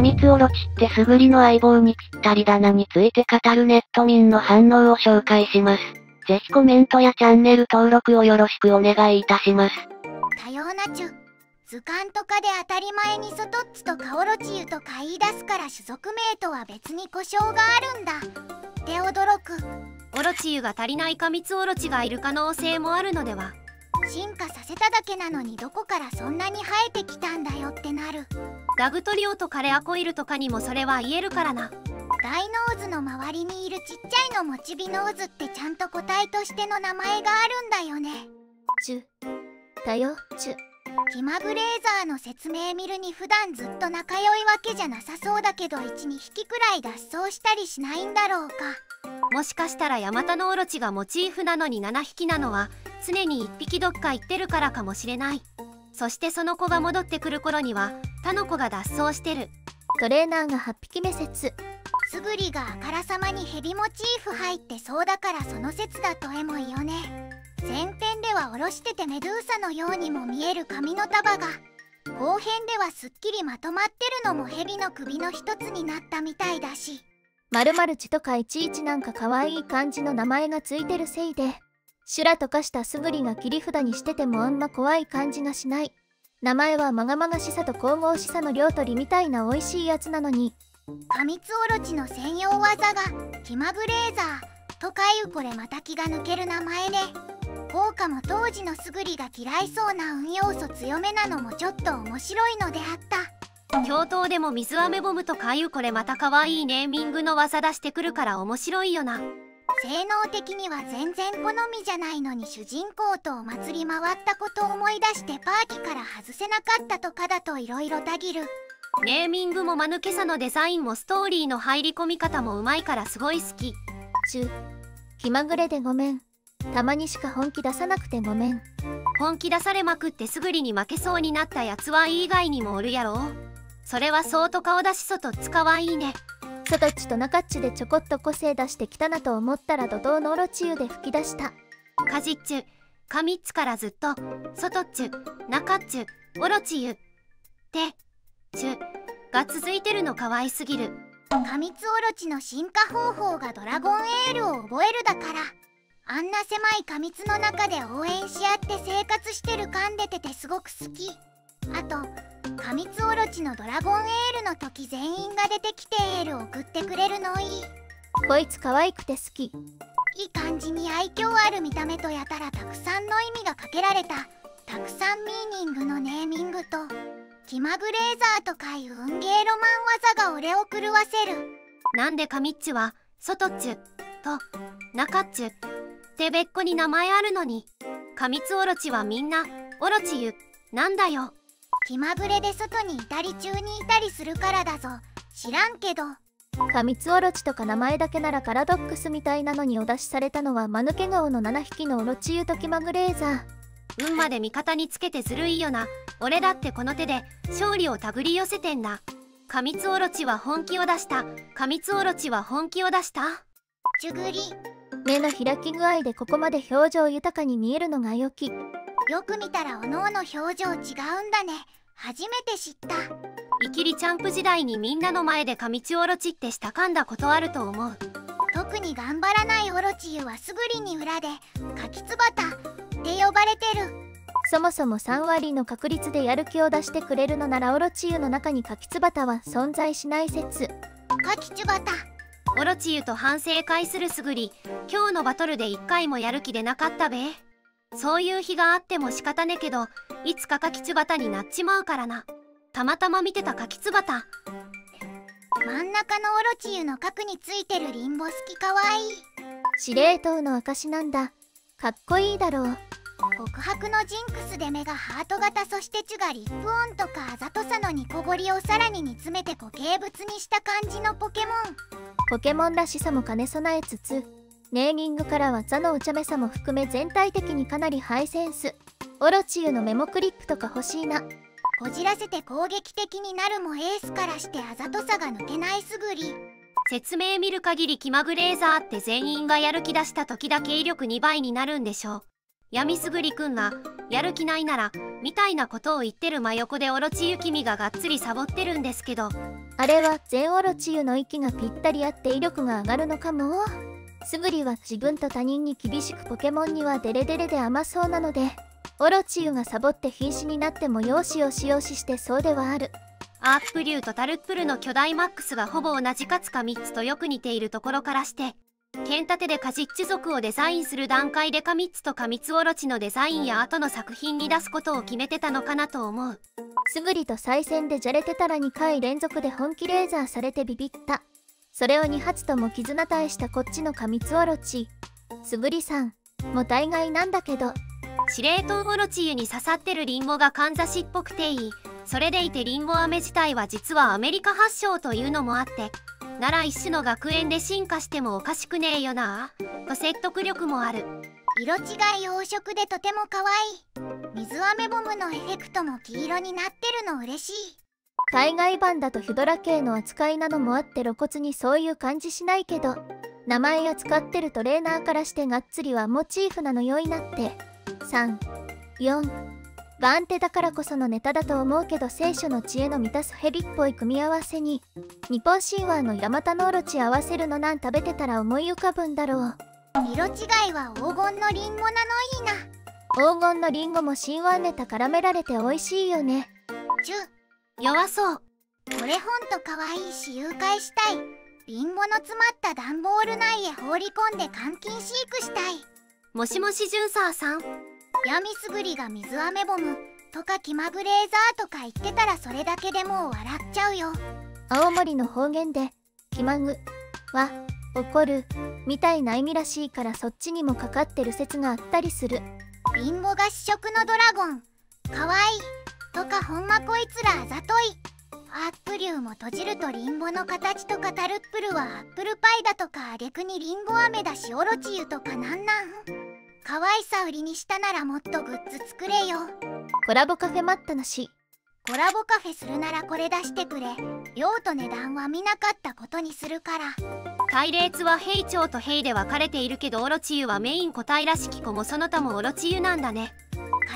ミツオロチってすぐりの相棒にぴったりだなについて語るネット民の反応を紹介します。ぜひコメントやチャンネル登録をよろしくお願いいたします。多様なチュ図鑑とかで当たり前にソトッツとカオロチユとか言い出すから種族名とは別に故障があるんだって驚くオロチユが足りないカミツオロチがいる可能性もあるのでは進化させただけなのにどこからそんなに生えてきたんだよってなるダグトリオとかレアコイルとかにもそれは言えるからな。ダイノーズの周りにいるちっちゃいのモチビノーズってちゃんと個体としての名前があるんだよね。チュ。だよチュ。きまぐレーザーの説明見るに普段ずっと仲良いわけじゃなさそうだけど12匹くらい脱走したりしないんだろうか。もしかしたらヤマタノオロチがモチーフなのに7匹なのは常に1匹どっか行ってるからかもしれないそしてその子が戻ってくる頃には他の子が脱走してる。トレーナーが8匹目説。すぐりがあからさまにヘビモチーフ入ってそうだからその説だとエモいよね。前編では下ろしててメドゥーサのようにも見える髪の束が後編ではすっきりまとまってるのもヘビの首の一つになったみたいだし。まるまるちとかいちいちなんか可愛い感じの名前がついてるせいで修羅とかしたすぐりが切り札にしててもあんま怖い感じがしない。名前はまがまがしさと神々しさの両取りみたいな美味しいやつなのに。カミツオロチの専用技が気まぐれーザーとかいうこれまた気が抜ける名前で効果も当時のすぐりが嫌いそうな運要素強めなのもちょっと面白いのであった。教頭でも水飴ボムとかいうこれまた可愛いネーミングの技出してくるから面白いよな性能的には全然好みじゃないのに主人公とお祭り回ったことを思い出してパーティから外せなかったとかだと色々たぎる。ネーミングも間抜けさのデザインもストーリーの入り込み方もうまいからすごい好き。チュ気まぐれでごめん。たまにしか本気出さなくてごめん。本気出されまくってすぐりに負けそうになったやつは以外にもおるやろ。それはそうと顔出し外使わいいねソトッチとナカッチでちょこっと個性出してきたなと思ったら怒涛のオロチユで吹き出した。カジッチュカミッツからずっとソトッチュナカッチュオロチユってチュが続いてるの可愛すぎる。カミツオロチの進化方法がドラゴンエールを覚えるだから。あんな狭い過密の中で応援し合って生活してる感出ててすごく好き。あと過密オロチのドラゴンエールの時全員が出てきてエール送ってくれるのいい。こいつ可愛くて好き。いい感じに愛嬌ある見た目とやたらたくさんの意味がかけられた。たくさんミーニングのネーミングと気まぐれーザーとかいう運ゲーロマン技が俺を狂わせる。なんでカミッチはソトッチュとナカッチュってべっこに名前あるのに。カミツオロチはみんなオロチユなんだよ気まぐれで外にいたり中にいたりするからだぞ。知らんけど。カミツオロチとか名前だけならパラドックスみたいなのにお出しされたのは間抜け顔の7匹のオロチユと気まぐれーザー運まで味方につけてずるいよな。俺だってこの手で勝利を手繰り寄せてんだ。カミツオロチは本気を出した。カミツオロチは本気を出した。ちゅぐり。目の開き具合でここまで表情豊かに見えるのが良きよく見たらおのおの表情違うんだね。初めて知った。イキリチャンプ時代にみんなの前でカミツオロチってしたかんだことあると思う。特に頑張らないオロチユはすぐりに裏でカキツバタって呼ばれてる。そもそも3割の確率でやる気を出してくれるのならオロチユの中にカキツバタは存在しない説。カキツバタオロチユと反省会するすぐり今日のバトルで1回もやる気でなかったべそういう日があっても仕方ねけどいつかカキツバタになっちまうからな。たまたま見てたカキツバタ。真ん中のオロチユの角についてるリンボ好きかわいい。司令塔の証なんだ。かっこいいだろう。告白のジンクスで目がハート型そしてチュがリップオンとかあざとさのニコゴリをさらに煮詰めて固形物にした感じのポケモン。ポケモンらしさも兼ね備えつつネーミングからはザのお茶目さも含め全体的にかなりハイセンス。オロチユのメモクリップとか欲しいな。こじらせて攻撃的になるもエースからしてあざとさが抜けないすぐり。説明見る限り気まぐれーザーって全員がやる気出した時だけ威力2倍になるんでしょう。闇すぐりくんがやる気ないならみたいなことを言ってる真横でオロチユキミががっつりサボってるんですけど。あれは全オロチユの息がぴったり合って威力が上がるのかもすぐりは自分と他人に厳しくポケモンにはデレデレで甘そうなのでオロチユがサボって瀕死になってもよしよしよししてそうではある。アープ竜とタルップルの巨大マックスがほぼ同じかつか3つとよく似ているところからして剣立てでカジッチ族をデザインする段階でカミッツとカミツオロチのデザインや後の作品に出すことを決めてたのかなと思う。すぐりと再戦でじゃれてたら2回連続で本気レーザーされてビビったそれを2発とも絆耐えしたこっちのカミツオロチ。すぐりさんも大概なんだけど。司令塔オロチ湯に刺さってるリンゴがかんざしっぽくていい。それでいてリンゴ飴自体は実はアメリカ発祥というのもあって。なら一種の学園で進化してもおかしくねえよな。と説得力もある。色違い黄色でとても可愛い。水飴ボムのエフェクトも黄色になってるの嬉しい海外版だとヒュドラ系の扱いなのもあって露骨にそういう感じしないけど名前や使ってるトレーナーからしてがっつりはモチーフなのよいなって。34番手だからこそのネタだと思うけど聖書の知恵の満たすヘビっぽい組み合わせに日本神話のヤマタノオロチ合わせるのなん食べてたら思い浮かぶんだろう。色違いは黄金のリンゴなのいいな。黄金のリンゴも神話ネタ絡められて美味しいよね。チュ弱そう。これほんと可愛いし誘拐したい。リンゴの詰まった段ボール内へ放り込んで監禁飼育したい。もしもしジュンサーさん。ヤミスグリが水飴ボム。とか気まぐれーザーとか言ってたらそれだけでもう笑っちゃうよ。青森の方言で「気まぐ」は「怒る」みたいな意味らしいからそっちにもかかってる説があったりする。リンゴが試食のドラゴン。かわいいとかほんまこいつらあざとい。アップ竜も閉じるとリンゴの形とかタルップルはアップルパイだとかあげくにリンゴ飴だしオロチユとかなんなん。可愛さ売りにしたならもっとグッズ作れよ。コラボカフェ待ったなし。コラボカフェするならこれ出してくれ。用途値段は見なかったことにするから。隊列は兵長と兵で分かれているけどオロチユはメイン個体らしき子もその他もオロチユなんだね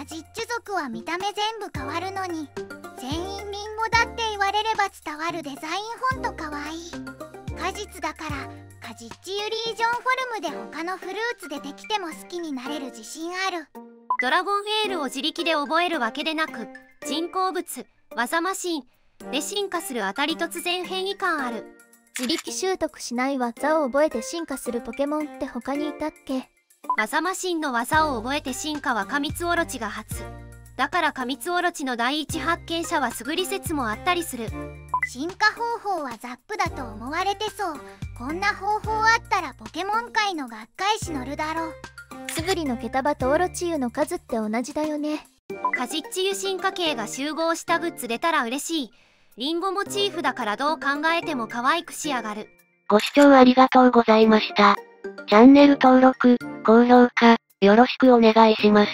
カジッチュ族は見た目全部変わるのに全員リンゴだって言われれば伝わるデザインほんとかわいい。果実だからカジッチユリージョンフォルムで他のフルーツでできても好きになれる自信ある。ドラゴンエールを自力で覚えるわけでなく人工物技マシンで進化する当たり突然変異感ある。自力習得しない技を覚えて進化するポケモンって他にいたっけ？技マシンの技を覚えて進化はカミツオロチが初だからカミツオロチの第一発見者はすぐり説もあったりする。進化方法はザップだと思われてそう。こんな方法あったらポケモン界の学会誌乗るだろう。すぐりのケタバとオロチユの数って同じだよね。カジッチユ進化系が集合したグッズ出たら嬉しい。リンゴモチーフだからどう考えても可愛く仕上がる。ご視聴ありがとうございました。チャンネル登録、高評価、よろしくお願いします。